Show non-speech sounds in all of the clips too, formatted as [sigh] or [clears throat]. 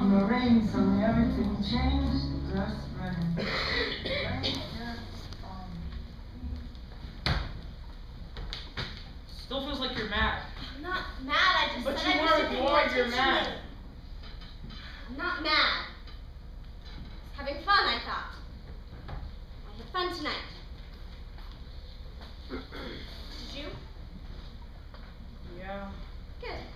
on the rain, suddenly everything changed. Just running. Right just on. Still feels like you're mad. I'm not mad, I just But said you I wish are, you paid you more are, you're mad. me. I'm not mad. Having fun, I thought. I had fun tonight. [clears throat] Did you? Yeah. Good.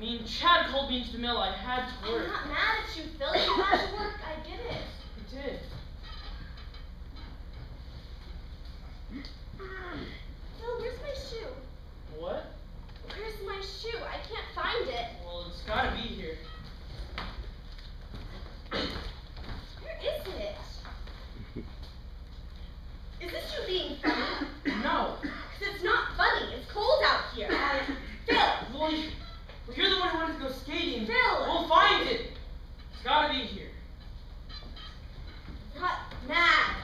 Mean, Chad called me into the mill. I had to work. I'm not mad at you, Phil. You had to work. I get it. You did. Phil, where's my shoe? What? Where's my shoe? I can't find it. Well, it's gotta be here. Where is it? Is this you being funny? No. 'Cause it's not funny. It's cold out here. Phil! Well, you, well, you're the one who wanted to go skating. Phil! We'll find it. It's gotta be here. Not mad.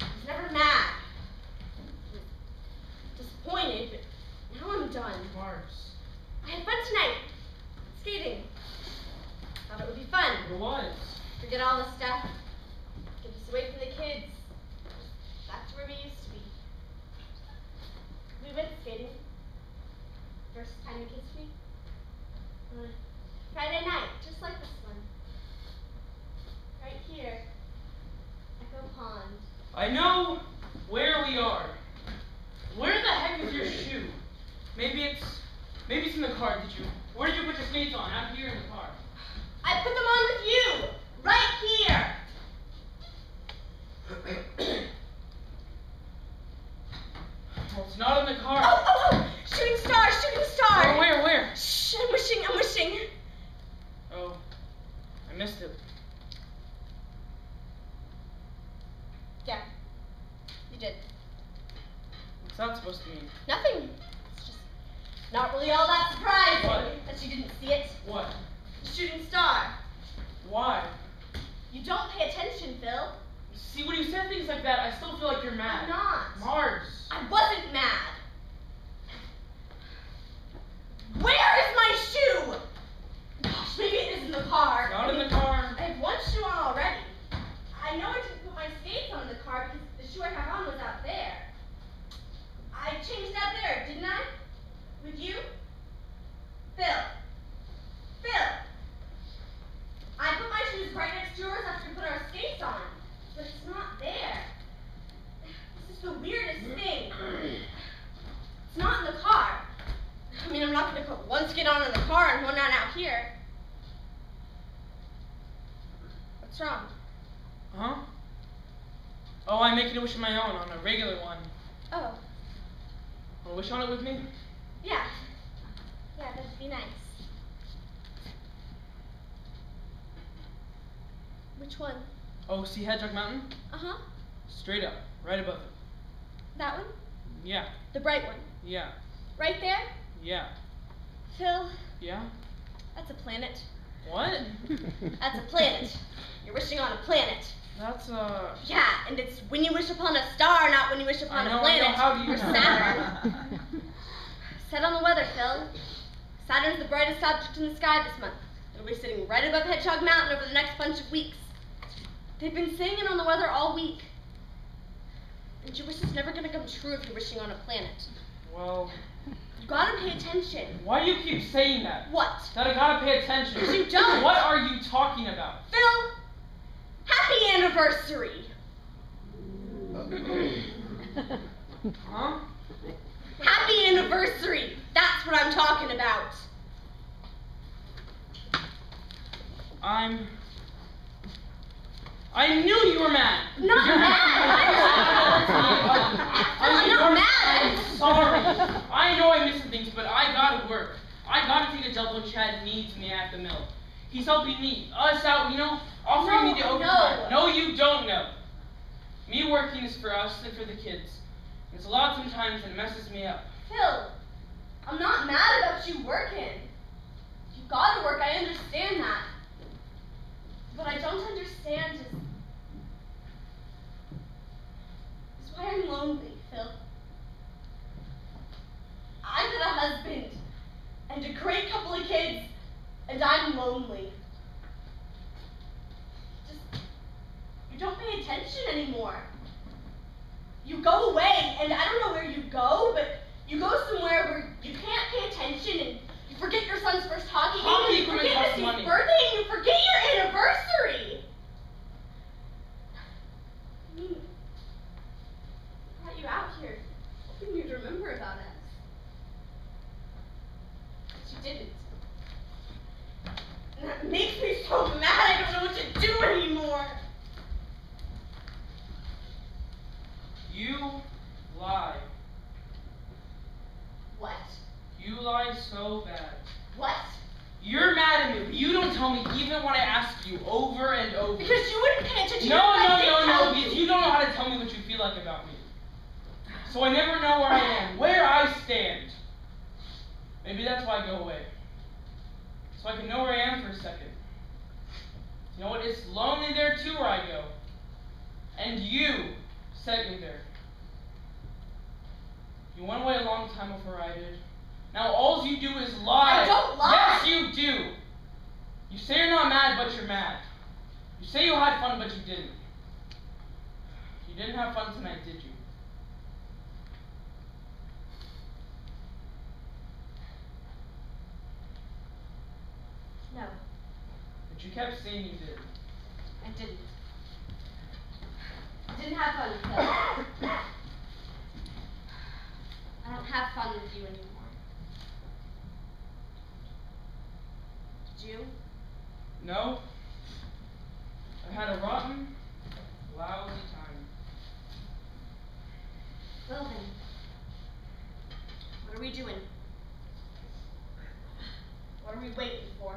I was never mad. Disappointed, but now I'm done. Mars. I had fun tonight. Skating. Thought it would be fun. It was. Forget all the stuff. Get us away from the kids. Back to where we used to be. We went skating. First time you kissed me. On a Friday night, just like this one. Right here. Echo Pond. I know where we are. Where the heck is your shoe? Maybe it's maybe it's in the car. Did you? Where did you put your skates on? Out here in the car. I put them on with you! Right here! [clears throat] Well, it's not in the car. Oh, oh, oh! Shooting star, shooting star! Oh, where, where? Shh, I'm wishing, I'm wishing. Oh, I missed it. Yeah. You did. What's that supposed to mean? Nothing. It's just not really all that surprising What? that you didn't see it. What? The shooting star. Why? You don't pay attention, Phil. See, when you say things like that, I still feel like you're mad. I'm not. Mars. I wasn't mad. Where is my shoe? Gosh, maybe it is in the car. It's not in the car. I have one shoe on already. I know I didn't put my skates on in the car because the shoe I have on was out there. I changed out there, didn't I? With you? Phil. Phil. I put my shoes right next to yours after we put our skates on. But it's not there. This is the weirdest thing. It's not in the car. I mean, I'm not going to put one skate on in the car and one on out here. What's wrong? Huh? Oh, I'm making a wish of my own on a regular one. Oh, Wanna wish on it with me? yeah. Yeah, that'd be nice. Which one? Oh, see Hedgehog Mountain? Uh huh. Straight up, right above it. That one? Yeah, The bright one. yeah, Right there? yeah, Phil, yeah. that's a planet. What? [laughs] That's a planet. You're wishing on a planet. That's a. Yeah, and it's when you wish upon a star, not when you wish upon I know, a I know. planet. How do you or know? Saturn. [laughs] Set on the weather, Phil. Saturn's the brightest object in the sky this month. It'll be sitting right above Hedgehog Mountain over the next bunch of weeks. They've been saying it on the weather all week. And your wish is never gonna come true if you're wishing on a planet. Well, You gotta pay attention. why do you keep saying that? What? That I gotta pay attention. 'Cause you don't. What are you talking about? Phil, happy anniversary. Huh? Happy anniversary. That's what I'm talking about. I'm. I knew you were mad. Not You're- mad. I'm, I'm not you're- mad. I'm sorry. I know I'm missing things, but I gotta work. I gotta take a job when Chad needs me at the mill. He's helping me, us out, you know, offering No, me the overtime. know. No, you don't know. Me working is for us and for the kids. It's a lot sometimes and it messes me up. Phil, I'm not mad about you working. You gotta work, I understand that. What I don't understand is, is why I'm lonely, Phil. husband and a great couple of kids, I'm lonely. Just, you don't pay attention anymore. You go away, and I don't know where you go, but you go somewhere where you can't pay attention and you forget your son's first hockey, Hockey game, and you forget his money. birthday, and you forget your anniversary. I mean, brought you out here hoping you'd remember about us. But you didn't. Makes me so mad I don't know what to do anymore. You lie. What? You lie so bad. What? You're mad at me, but you don't tell me even when I ask you over and over. Because you wouldn't pay attention. no, no, no, no, because you don't know how to tell me what you feel like about me. So I never know where I am, where I stand. Maybe that's why I go away. So I can know where I am for a second. You know what? It's lonely there too where I go. And you sent me there. You went away a long time before I did. Now all you do is lie. I don't lie. Yes, you do. You say you're not mad, but you're mad. You say you had fun, but you didn't. You didn't have fun tonight, did you? No, But you kept saying you did. I didn't. I didn't have fun with. I don't have fun with you anymore. Did you? No. I had a rotten, lousy time. Well then, what are we doing? What are we waiting for?